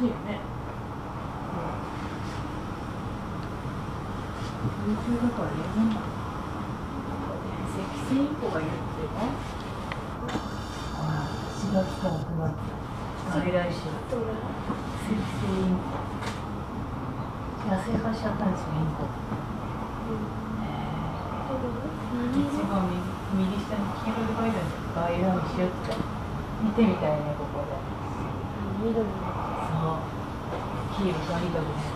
しいよね。空中だからいるん。だ赤線インコがいるっていうのほら4月から9月外来種赤線インコ野生化しちゃったん。ですよインコ一番右右下に黄色で書いてあるん。です外来種って見てみたいねここで緑のいいと緑です。